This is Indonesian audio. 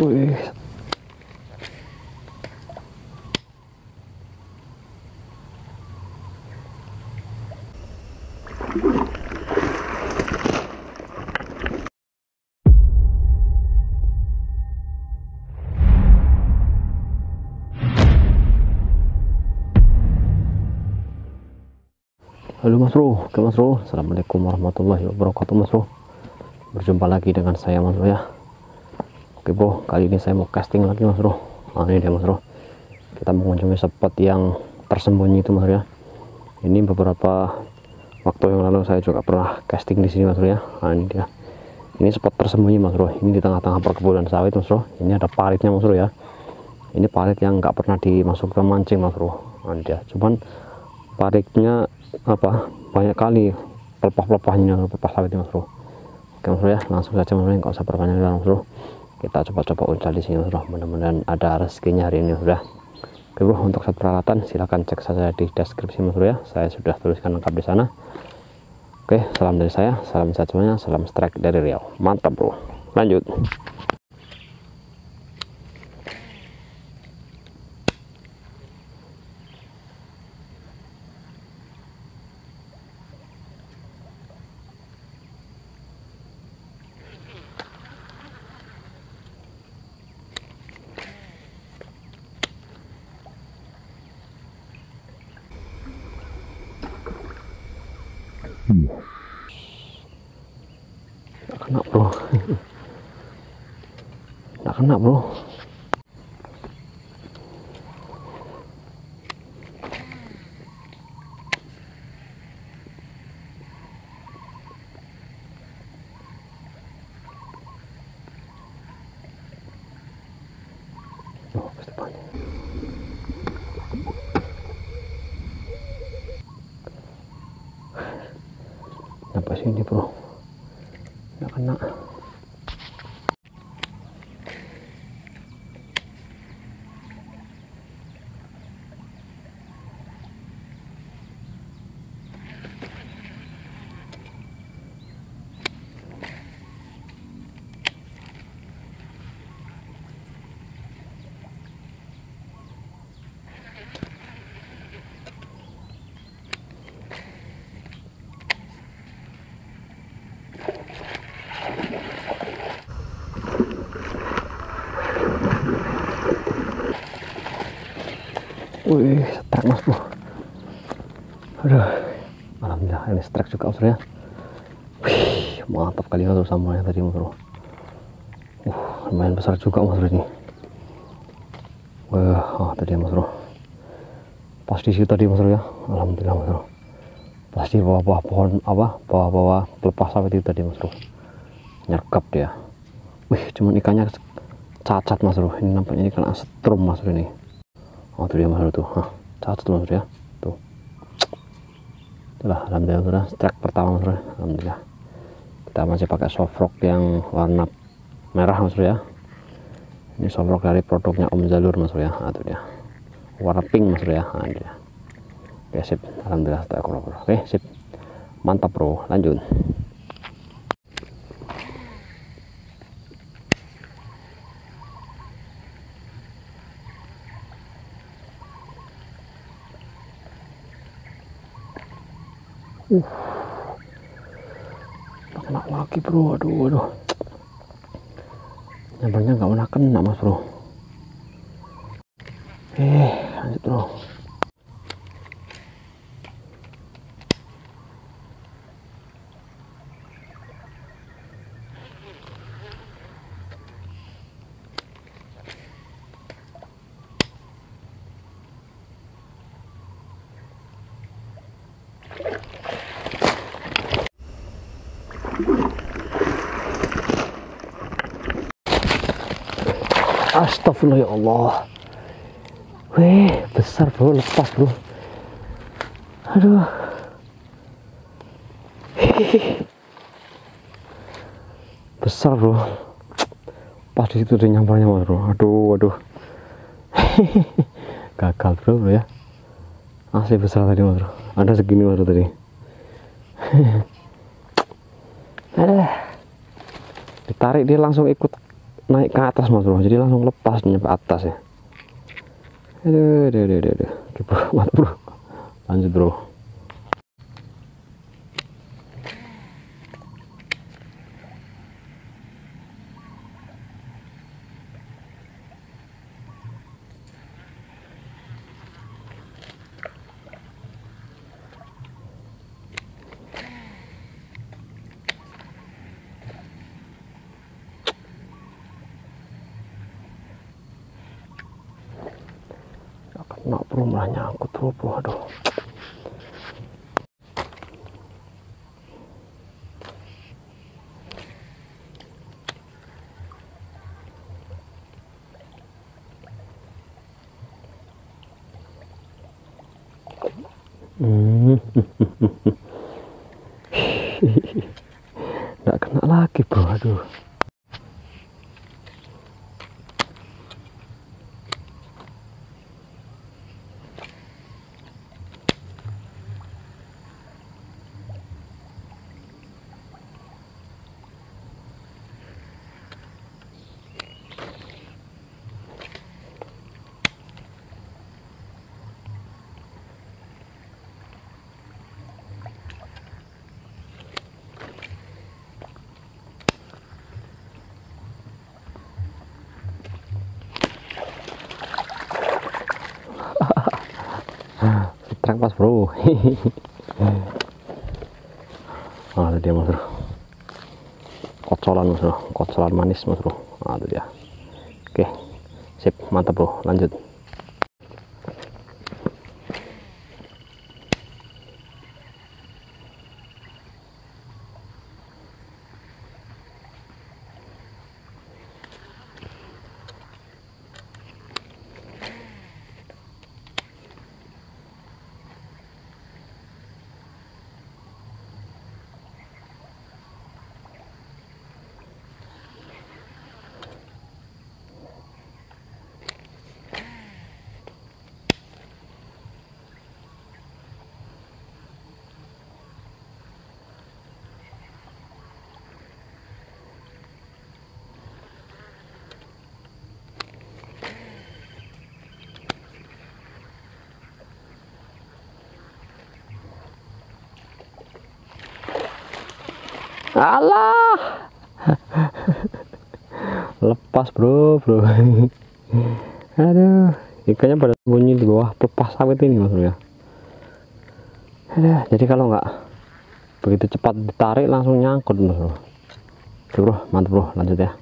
Halo Mas Bro, oke Mas Bro, Assalamualaikum warahmatullahi wabarakatuh Mas Bro. Berjumpa lagi dengan saya Mas Bro ya Oke Bro, kali ini saya mau casting lagi Mas Bro. Nah ini dia Mas Bro. Kita mengunjungi spot yang tersembunyi itu Mas Bro ya. Ini beberapa waktu yang lalu saya juga pernah casting di sini Mas Bro ya. Nah ini dia. Ini spot tersembunyi Mas Bro. Ini di tengah-tengah perkebunan sawit Mas Bro. Ini ada paritnya Mas Bro ya. Ini parit yang nggak pernah dimasukkan mancing Mas Bro. Nah ini dia. Cuman paritnya apa? Banyak kali pelepah-pelepahnya pelepah sawit mas bro. Oke mas bro ya. Langsung saja mas bro nggak usah berpanjang mas bro kita coba-coba uncal di sini bro mudah-mudahan ada rezekinya hari ini ya oke bro untuk set peralatan silahkan cek saja di deskripsi mas bro ya. Saya sudah tuliskan lengkap di sana. Oke salam dari saya salam sehat semuanya salam strike dari Riau. Mantap bro. Lanjut Nggak kena bro. Nggak kena bro. Oh, banyak. Kenapa sini bro nggak Wih, strike mas bro. Aduh, alhamdulillah ini strike juga ya. Wih, mantap kali kalau sambalnya tadi mas bro. Uh, lumayan besar juga mas bro ini. Wah, oh, tadi mas bro. Pas di tadi mas bro ya. Alhamdulillah mas bro. Pas di bawah-bawah pohon apa? Bawah-bawah pelepas sawit itu tadi mas bro. Nyergap dia. Wih, cuman ikannya cacat mas bro. Ini nampaknya ikan astrum mas bro ini tuh dia mas bro tuh. Hah, catat mas bro ya. Tuh. Itulah alhamdulillah sudah strike pertama bro alhamdulillah. Kita masih pakai soft yang warna merah mas bro ya. Ini soft dari produknya Om Zalur bro ya. Itu dia. Warna pink bro ya. Ini dia. Oke sip. Alhamdulillah bro oke sip. Mantap bro. Lanjut Uh. Kena lagi bro, aduh aduh. Nyampernya nggak pernah kena mas bro. Eh, lanjut bro. Astagfirullah ya Allah. Weh, besar bro, lepas bro. Aduh. Besar bro. Pas di situ ada nyamparnya mas bro. Aduh, aduh. Gagal bro, bro ya. Asli besar tadi bro. Ada segini bro tadi. Aduh. Ditarik dia langsung ikut naik ke atas mas bro. Jadi langsung lepas nyampe atas ya. Aduh aduh aduh aduh, aduh. Bro mantap bro. Lanjut bro nyangkut bro bro aduh Hmm. Nggak kena lagi bro, aduh. Pas bro. Itu dia mas bro. Kocolan mas bro. Kocolan manis mas bro. Itu dia. Oke sip. Mantap bro. Lanjut alah lepas bro bro. Aduh. Ikannya pada bunyi di bawah pepas sawit ini mas bro ya. Aduh jadi kalau nggak begitu cepat ditarik langsung nyangkut mas bro. Oke bro mantap bro. Lanjut ya